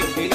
Big